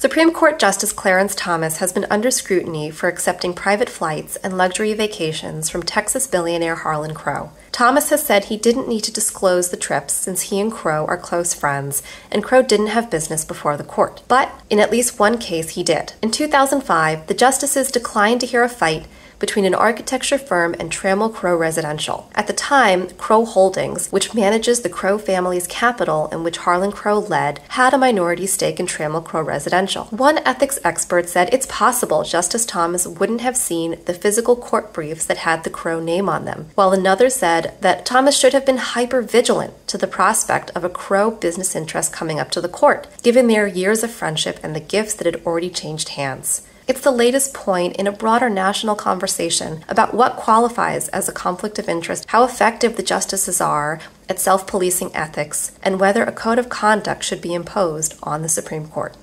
Supreme Court Justice Clarence Thomas has been under scrutiny for accepting private flights and luxury vacations from Texas billionaire Harlan Crow. Thomas has said he didn't need to disclose the trips since he and Crow are close friends, and Crow didn't have business before the court. But in at least one case, he did. In 2005, the justices declined to hear a fight between an architecture firm and Trammell Crow Residential. At the time, Crow Holdings, which manages the Crow family's capital and which Harlan Crow led, had a minority stake in Trammell Crow Residential. One ethics expert said it's possible Justice Thomas wouldn't have seen the physical court briefs that had the Crow name on them, while another said that Thomas should have been hyper vigilant to the prospect of a Crow business interest coming up to the court, given their years of friendship and the gifts that had already changed hands. It's the latest point in a broader national conversation about what qualifies as a conflict of interest, how effective the justices are at self policing ethics, and whether a code of conduct should be imposed on the Supreme Court.